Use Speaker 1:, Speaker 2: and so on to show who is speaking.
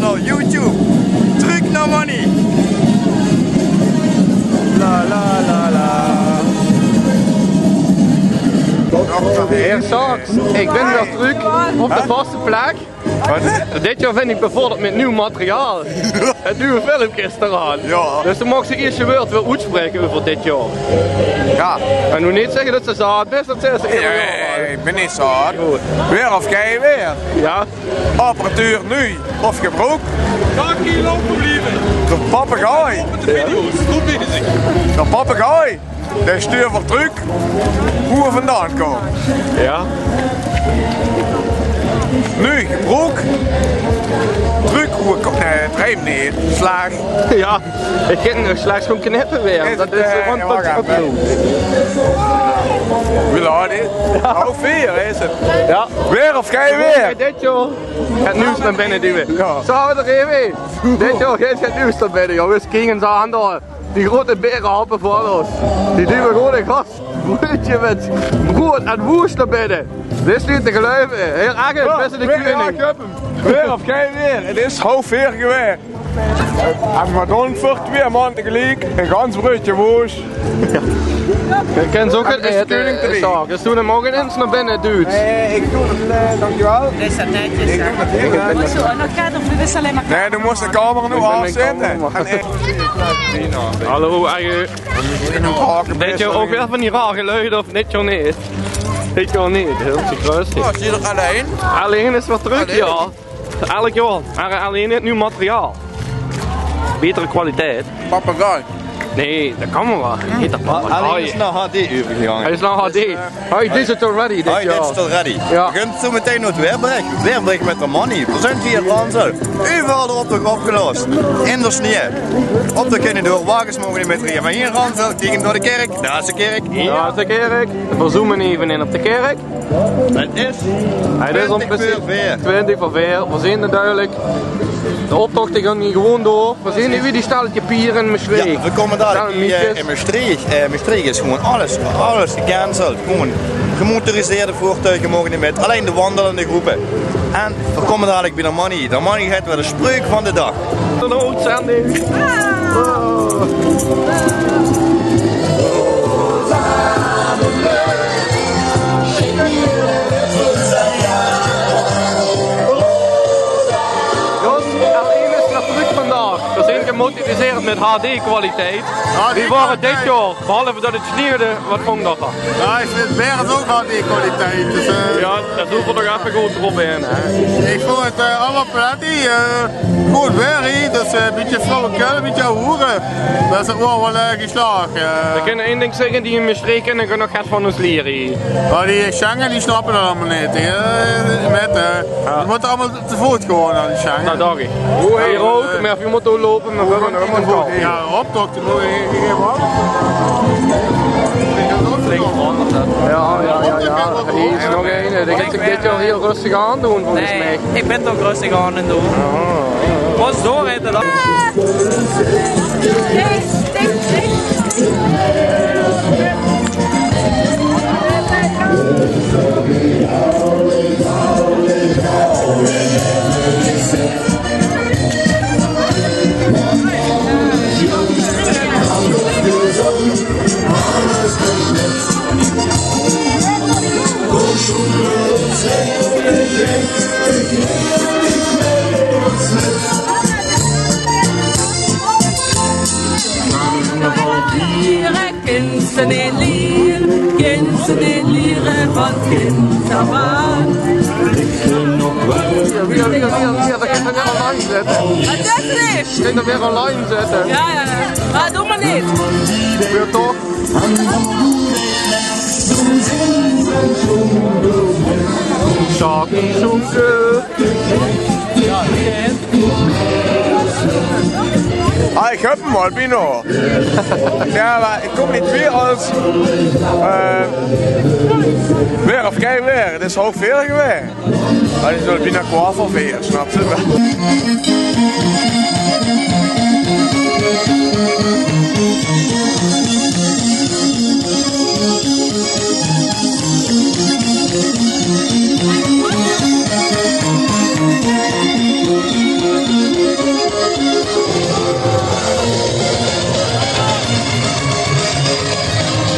Speaker 1: YouTube. Terug naar money. La la la la.
Speaker 2: Heer Saks, ik ben weer terug op de vaste plek. Dit jaar vind ik bevorderd met nieuw materiaal. Het nieuwe filmpje is eraan. Dus dan mag ze eerst je woord weer uitspreken over dit jaar.
Speaker 1: Ja,
Speaker 2: En nu niet zeggen dat ze zaad is, dat ze
Speaker 1: Ja, ik ben niet zo hard. Weer of weer.
Speaker 2: Ja,
Speaker 1: Apparatuur nu of gebroek.
Speaker 3: Ga hier lopen blijven.
Speaker 1: De papegaai.
Speaker 3: Met de video's. Goed bezig.
Speaker 1: De papegaai. De stuur voor truc. Hoe er vandaan komt.
Speaker 2: ja.
Speaker 1: Nu gebroek. Truc hoe ik nee, het niet. Slaag.
Speaker 2: Ja, ik kan er slechts gewoon knippen weer. Dat is
Speaker 1: eh,
Speaker 2: een
Speaker 1: ja,
Speaker 2: one
Speaker 1: wacht
Speaker 2: touch
Speaker 1: even.
Speaker 2: upload.
Speaker 1: Wie laat dit? Oh, vier is het.
Speaker 2: Ja.
Speaker 1: Weer of gij weer?
Speaker 2: Dit jaar het nieuws naar binnen duwen.
Speaker 1: Ja.
Speaker 2: Zo we er even. Dit jaar gaat het nieuws naar binnen, jongens. Kingen ze aan daar. Die grote beren happen voor ons. Die duwen gewoon een gast. Broodje met brood en woest naar binnen. Dit is niet te geloven. Heer Aggen, best de
Speaker 1: weer, ja. Weer of gij weer? Het is half vier geweest. En maar dan voor twee maanden tegelijk een gans broodje woes.
Speaker 2: Je kent ook het
Speaker 1: koning te
Speaker 2: eten. Zo, dus toen hem ook eens naar binnen duwt.
Speaker 1: Eh, ik doe het, eh, dankjewel.
Speaker 4: Is dat netjes?
Speaker 1: Ik doe het heel
Speaker 4: Moet zo, en gaat dit is alleen maar
Speaker 1: Nee, dan moest de camera nu afzetten.
Speaker 2: Hallo, eigen.
Speaker 1: in een haken
Speaker 2: Dit jaar ook weer van die rare geluiden of dit jaar niet? Ik kan niet, heel rustig.
Speaker 5: Oh, zie je er alleen?
Speaker 2: Alleen is wat terug,
Speaker 5: Alleen?
Speaker 2: ja. Elk jaar. Maar alleen het nieuw materiaal. Betere kwaliteit.
Speaker 5: Papegaai.
Speaker 2: Nee, dat kan wel. Heet dat
Speaker 5: Alleen is naar HD overgegaan.
Speaker 2: Hij is nou HD. Hij digital ready dit
Speaker 5: Hoi,
Speaker 2: jaar.
Speaker 5: digital ready.
Speaker 2: Ja.
Speaker 5: We gaan zo meteen naar het weerbericht. Weerbericht met de money. We zijn hier Ransel. Overal erop toch opgelost. In de sneeuw. Op de kunnen door. Wagens mogen niet met rijden. Maar hier in Ransel, tegen door de kerk. Daar is de kerk. Hier.
Speaker 2: Ja, de kerk. We zoomen even in op de kerk.
Speaker 5: Het is
Speaker 2: Hij is om
Speaker 5: 20
Speaker 2: precies
Speaker 5: voor vier.
Speaker 2: 20 voor 4. We zien het duidelijk. De optochten gaan hier gewoon door. We zien nu weer die stelletje pieren in Maastricht.
Speaker 5: Ja, we komen
Speaker 2: mietjes.
Speaker 5: eh, in Maastricht. Eh, Maastricht is gewoon alles, alles gecanceld. Gewoon gemotoriseerde voertuigen mogen niet met. Alleen de wandelende groepen. En we komen dadelijk bij de money. De money gaat weer de spreuk van de dag.
Speaker 2: Een uitzending. Jongens, Gemotiveerd met HD-kwaliteit. Die waren dit jaar, behalve dat het sneeuwde, wat vond dat dan?
Speaker 6: Ja, ik vind het berg ook hard die kwaliteit. Dus, eh,
Speaker 2: Ja, dat doen we nog even goed in. Hè.
Speaker 6: Ik vond het eh, allemaal pretty. eh, goed weer dus een beetje flauwekul, een beetje hoeren. Dat is ook wel wel uh, geslaagd.
Speaker 2: We kunnen één ding zeggen, die in Maastricht en dan kunnen nog gaat van ons leren
Speaker 6: maar die Schengen die snappen dat allemaal niet. Met, die moeten allemaal te voet gewoon aan die Schengen.
Speaker 2: Nou, dag. Hier ook, maar je moet maar
Speaker 6: Ja, optochten moet je hier op.
Speaker 2: Ja, ja, ja, ja. Hier is nog een. Die gaat zich dit jaar heel rustig aan doen, volgens mij.
Speaker 7: Ik ben toch rustig aan het doen. Pas doorrijden dan.
Speaker 8: Lieren,
Speaker 2: Ja, weer, weer, weer. Dat kan je weer online zetten.
Speaker 8: Wat is dit?
Speaker 2: Je kunt er weer online zetten.
Speaker 8: Ja, ja, ja. Maar doe maar niet.
Speaker 2: Weer toch? Zaken zoeken.
Speaker 5: Ah, ik heb hem al, Bino. ja, maar ik kom niet weer als... eh weer of geen weer. Het is hoogverig weer. Maar die zullen bijna kwaad van weer, snap je wel.
Speaker 8: Thank